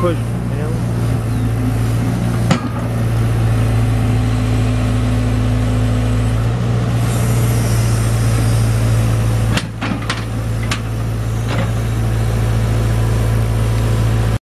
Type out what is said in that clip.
push